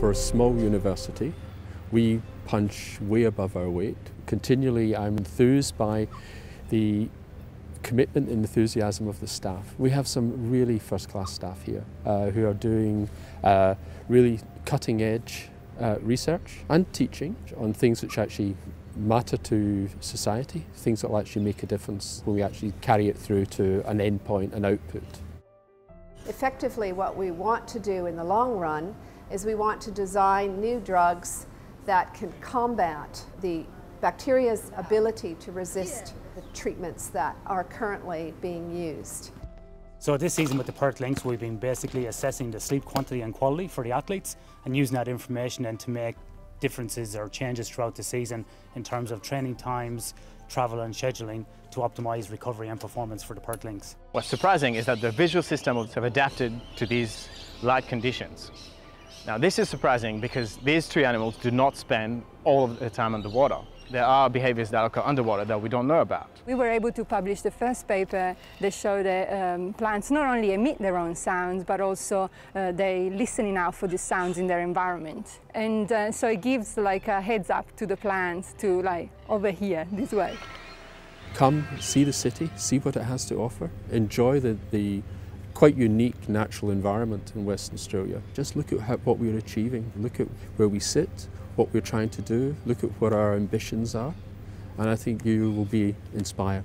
For a small university, we punch way above our weight. Continually, I'm enthused by the commitment and enthusiasm of the staff. We have some really first class staff here uh, who are doing uh, really cutting edge uh, research and teaching on things which actually matter to society, things that will actually make a difference when we actually carry it through to an endpoint, an output. Effectively, what we want to do in the long run is we want to design new drugs that can combat the bacteria's ability to resist the treatments that are currently being used. So this season with the Perth Lynx, we've been basically assessing the sleep quantity and quality for the athletes and using that information then to make differences or changes throughout the season in terms of training times, travel and scheduling to optimise recovery and performance for the Perth Lynx. What's surprising is that the visual systems have adapted to these light conditions. Now this is surprising because these two animals do not spend all of their time underwater there are behaviors that occur underwater that we don't know about. We were able to publish the first paper that showed that um, plants not only emit their own sounds, but also uh, they listening out for the sounds in their environment. And uh, so it gives like a heads up to the plants to like over here, this way. Come, see the city, see what it has to offer, enjoy the, the quite unique natural environment in Western Australia. Just look at how, what we're achieving, look at where we sit, what we're trying to do, look at what our ambitions are, and I think you will be inspired.